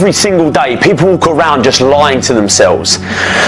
Every single day, people walk around just lying to themselves.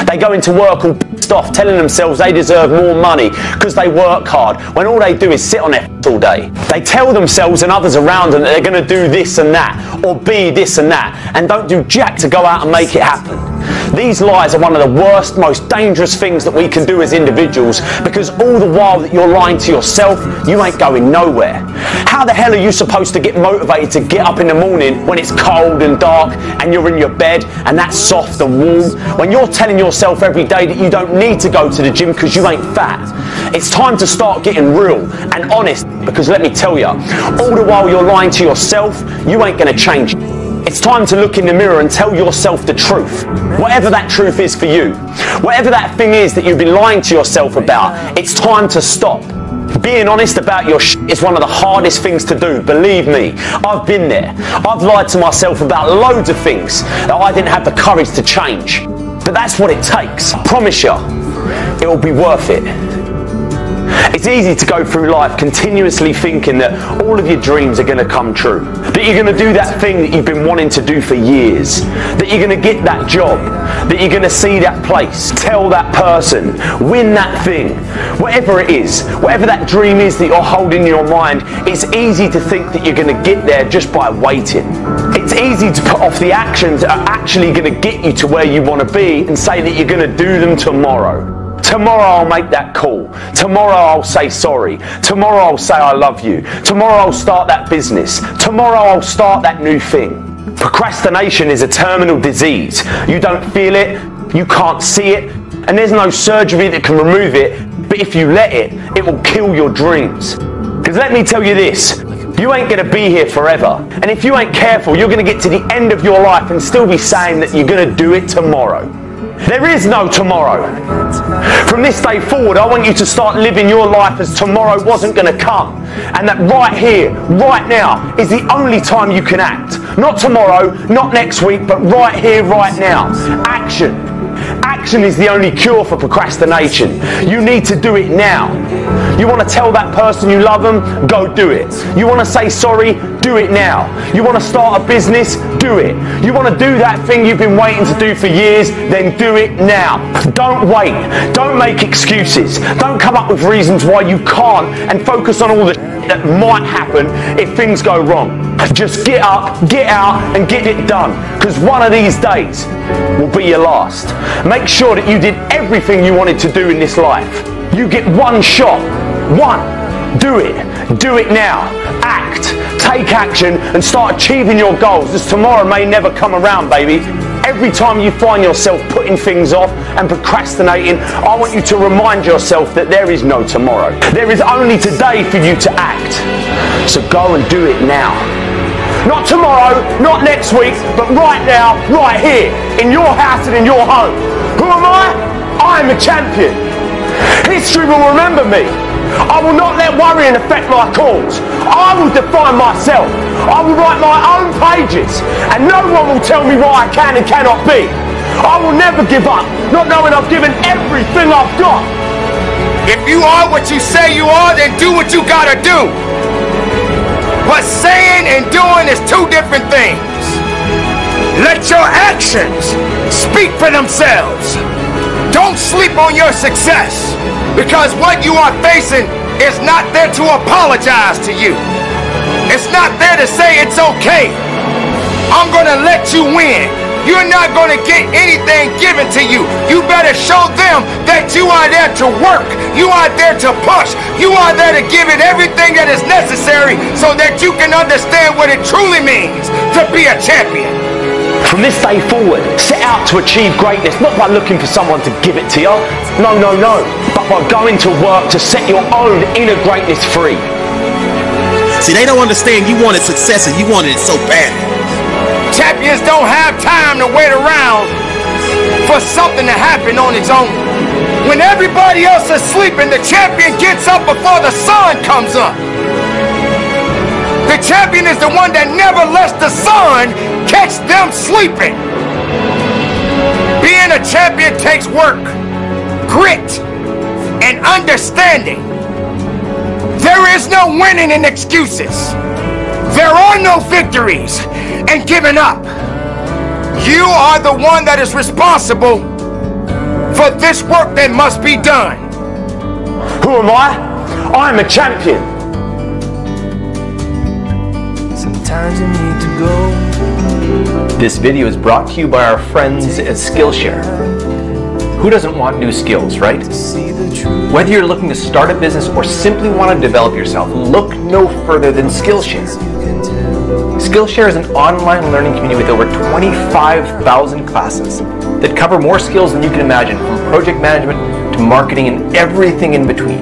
They go into work all pissed off, telling themselves they deserve more money because they work hard, when all they do is sit on their all day. They tell themselves and others around them that they're going to do this and that, or be this and that, and don't do jack to go out and make it happen. These lies are one of the worst, most dangerous things that we can do as individuals because all the while that you're lying to yourself, you ain't going nowhere. How the hell are you supposed to get motivated to get up in the morning when it's cold and dark and you're in your bed and that's soft and warm? When you're telling yourself every day that you don't need to go to the gym because you ain't fat. It's time to start getting real and honest because let me tell you, all the while you're lying to yourself, you ain't going to change. It's time to look in the mirror and tell yourself the truth. Whatever that truth is for you. Whatever that thing is that you've been lying to yourself about, it's time to stop. Being honest about your sh- is one of the hardest things to do. Believe me, I've been there. I've lied to myself about loads of things that I didn't have the courage to change. But that's what it takes. I promise you, it will be worth it. It's easy to go through life continuously thinking that all of your dreams are going to come true. That you're going to do that thing that you've been wanting to do for years. That you're going to get that job. That you're going to see that place. Tell that person. Win that thing. Whatever it is. Whatever that dream is that you're holding in your mind. It's easy to think that you're going to get there just by waiting. It's easy to put off the actions that are actually going to get you to where you want to be and say that you're going to do them tomorrow. Tomorrow I'll make that call. Tomorrow I'll say sorry. Tomorrow I'll say I love you. Tomorrow I'll start that business. Tomorrow I'll start that new thing. Procrastination is a terminal disease. You don't feel it, you can't see it, and there's no surgery that can remove it, but if you let it, it will kill your dreams. Because let me tell you this, you ain't going to be here forever. And if you ain't careful, you're going to get to the end of your life and still be saying that you're going to do it tomorrow. There is no tomorrow. From this day forward, I want you to start living your life as tomorrow wasn't going to come. And that right here, right now, is the only time you can act. Not tomorrow, not next week, but right here, right now. Action. Action is the only cure for procrastination. You need to do it now. You want to tell that person you love them? Go do it. You want to say sorry? Do it now. You want to start a business? Do it. You want to do that thing you've been waiting to do for years? Then do it now. Don't wait. Don't make excuses. Don't come up with reasons why you can't and focus on all the that might happen if things go wrong. Just get up, get out, and get it done. Because one of these days will be your last. Make sure that you did everything you wanted to do in this life. You get one shot. One. Do it. Do it now. Act. Take action and start achieving your goals. As tomorrow may never come around, baby. Every time you find yourself putting things off and procrastinating, I want you to remind yourself that there is no tomorrow. There is only today for you to act. So go and do it now. Not tomorrow, not next week, but right now, right here, in your house and in your home. Who am I? I'm a champion. History will remember me. I will not let worrying affect my cause. I will define myself. I will write my own pages, and no one will tell me what I can and cannot be. I will never give up, not knowing I've given everything I've got. If you are what you say you are, then do what you gotta do. But saying and doing is two different things. Let your actions speak for themselves. Don't sleep on your success because what you are facing is not there to apologize to you. It's not there to say it's okay. I'm gonna let you win. You're not gonna get anything given to you. You better show them that you are there to work. You are there to push. You are there to give it everything that is necessary so that you can understand what it truly means to be a champion. From this day forward, set out to achieve greatness, not by looking for someone to give it to you. No, no, no. But by going to work to set your own inner greatness free. See, they don't understand you wanted success and you wanted it so bad. Champions don't have time to wait around for something to happen on its own. When everybody else is sleeping, the champion gets up before the sun comes up. The champion is the one that never lets the sun catch them sleeping. Being a champion takes work, grit, and understanding. There is no winning in excuses. There are no victories and giving up. You are the one that is responsible for this work that must be done. Who am I? I'm a champion. Sometimes you need to go. This video is brought to you by our friends at Skillshare. Who doesn't want new skills, right? Whether you're looking to start a business or simply want to develop yourself, look no further than Skillshare. Skillshare is an online learning community with over 25,000 classes that cover more skills than you can imagine, from project management to marketing and everything in between.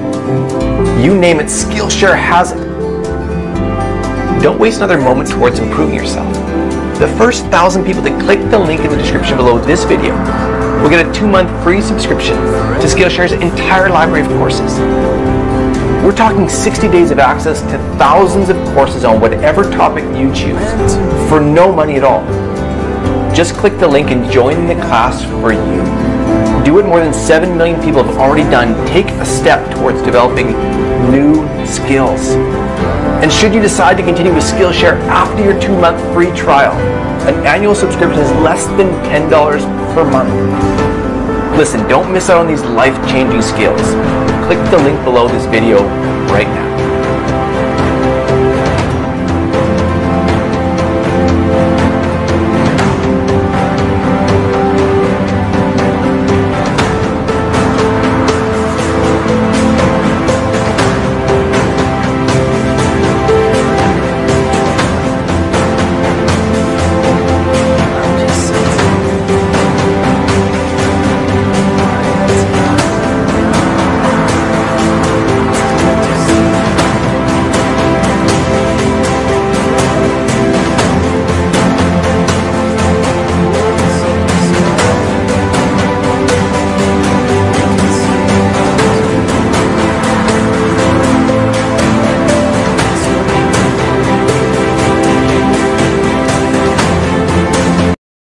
You name it, Skillshare has it. Don't waste another moment towards improving yourself. The first thousand people that click the link in the description below this video will get a two-month free subscription to Skillshare's entire library of courses. We're talking 60 days of access to thousands of courses on whatever topic you choose for no money at all. Just click the link and join the class for you. Do what more than 7 million people have already done. Take a step towards developing new skills. And should you decide to continue with Skillshare after your two-month free trial, an annual subscription is less than $10 per month. Listen, don't miss out on these life-changing skills. Click the link below this video right now.